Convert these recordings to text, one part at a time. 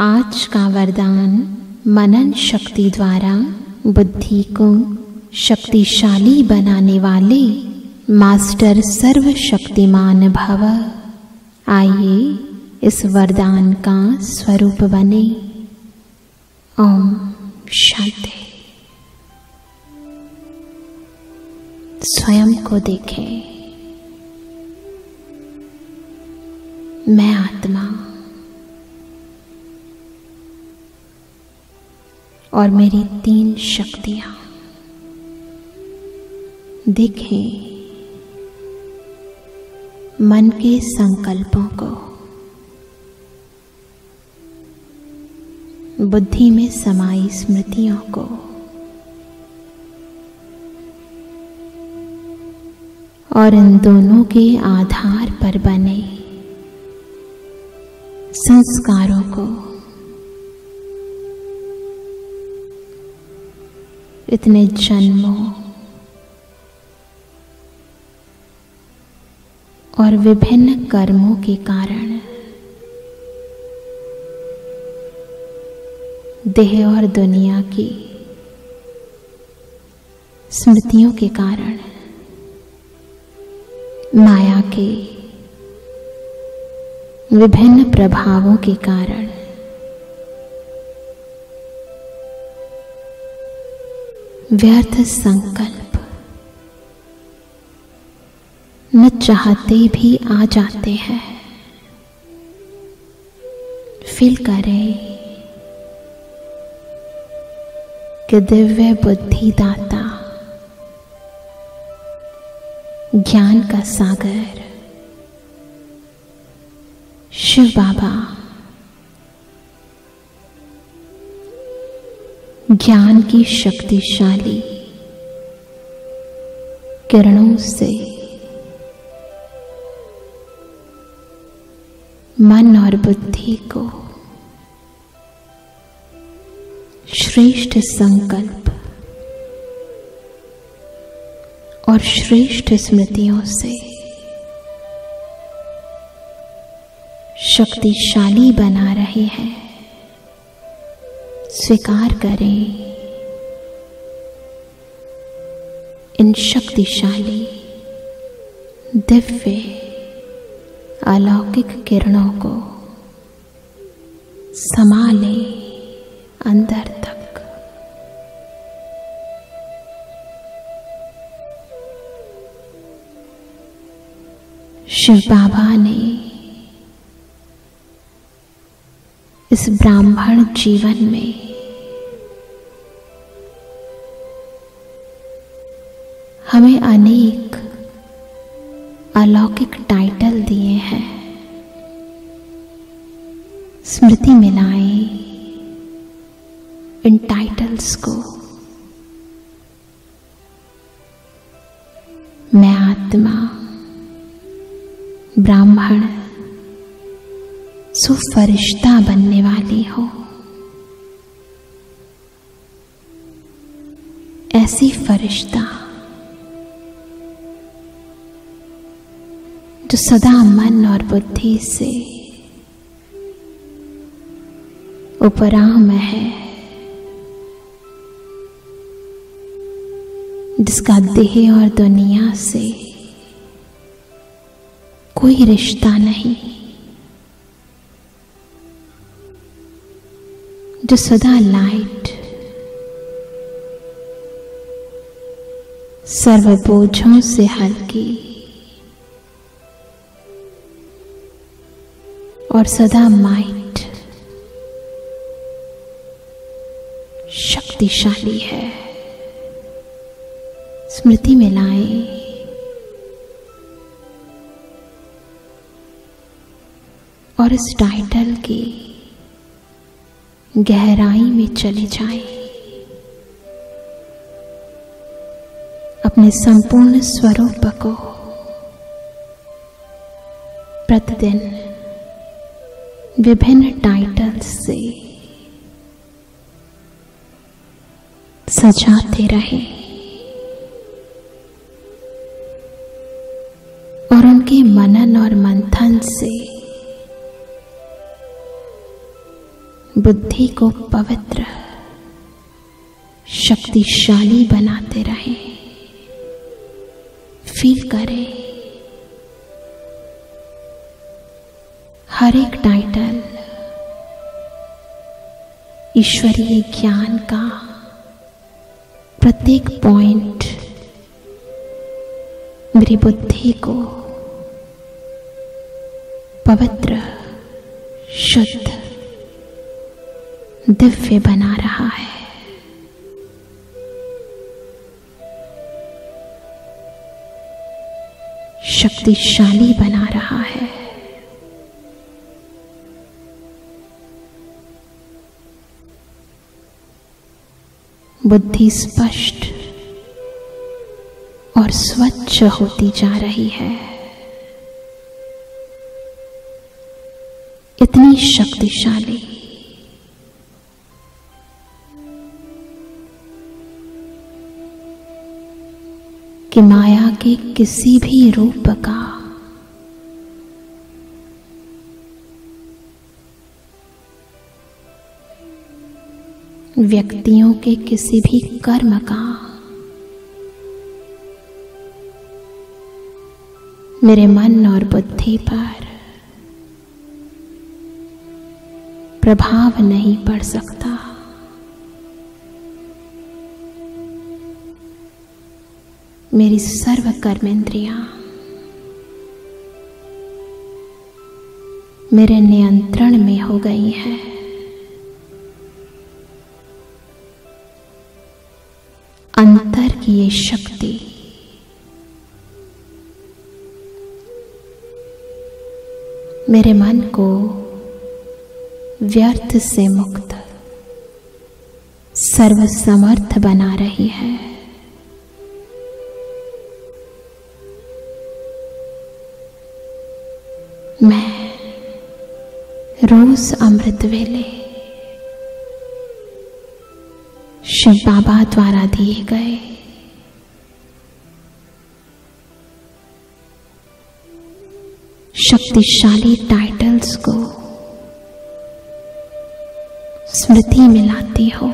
आज का वरदान मनन शक्ति द्वारा, बुद्धि को शक्तिशाली बनाने वाले मास्टर सर्वशक्तिमान भव। आइए इस वरदान का स्वरूप बने। ओम शांति। स्वयं को देखें। मैं आत्मा। और मेरी तीन शक्तियाँ। देखें मन के संकल्पों को। बुद्धि में समाई स्मृतियों को। और इन दोनों के आधार पर बने संस्कारों को। इतने जन्मों और विभिन्न कर्मों के कारण देह और दुनिया की स्मृतियों के कारण माया के विभिन्न प्रभावों के कारण व्यर्थ संकल्प। न चाहते भी आ जाते हैं। फील करें कि दिव्य बुद्धि दाता ज्ञान का सागर, शिव बाबा। ज्ञान की शक्तिशाली किरणों से। मन और बुद्धि को श्रेष्ठ संकल्प और श्रेष्ठ स्मृतियों से शक्तिशाली बना रहे हैं। स्वीकार करें। इन शक्तिशाली, दिव्य, अलौकिक किरणों को संभाले अंदर तक। शिव बाबा ने इस ब्राह्मण जीवन में हमें अनेक अलौकिक टाइटल दिए हैं। स्मृति मिलाएँ इन टाइटल्स को। मैं आत्मा, ब्राह्मण, सुफरिश्ता बनने वाली हो। ऐसी फरिश्ता जो सदा मन और बुद्धि से उपराम है। जिसका देह और दुनिया से कोई रिश्ता नहीं, जो सदा लाइट सर्व बोझों से हल्की और सदा माइट। शक्तिशाली है। स्मृति में लाए। और इस टाइटल की गहराई में चले जाए। अपने संपूर्ण स्वरूप को प्रतिदिन विभिन्न टाइटल्स से सजाते रहे और उनके मनन और मंथन से बुद्धि को पवित्र, शक्तिशाली बनाते रहे। फील करें। हर एक टाइटल ईश्वरीय ज्ञान का प्रत्येक पॉइंट मेरी बुद्धि को पवित्र, शुद्ध, दिव्य बना रहा है। शक्तिशाली बना रहा है बुद्धि स्पष्ट और स्वच्छ होती जा रही है। इतनी शक्तिशाली। कि माया के किसी भी रूप का व्यक्तियों के किसी भी कर्म का। मेरे मन और बुद्धि पर प्रभाव नहीं पड़ सकता। मेरी सर्व कर्मेंद्रियाँ, मेरे नियंत्रण में हो गई है। अंतर की ये शक्ति। मेरे मन को व्यर्थ से मुक्त, सर्वसमर्थ बना रही है। मैं रोज अमृत वेले शिव बाबा द्वारा दिए गए। शक्तिशाली टाइटल्स को स्मृति में लाती हो।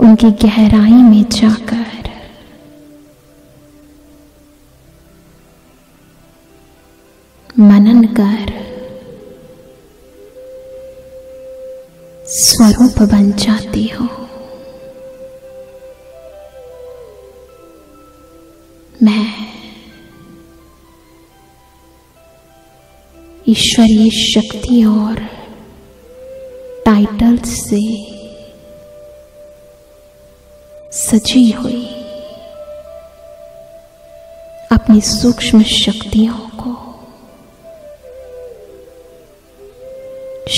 उनकी गहराई में जाकर मनन कर। स्वरूप बन जाती हो। मैं ईश्वरीय शक्ति और टाइटल से सजी हुई अपनी सूक्ष्म शक्तियों को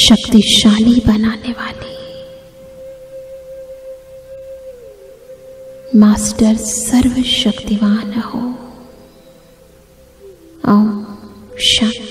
शक्तिशाली बनाने वाली मास्टर सर्वशक्तिवान हो। ओम शांति।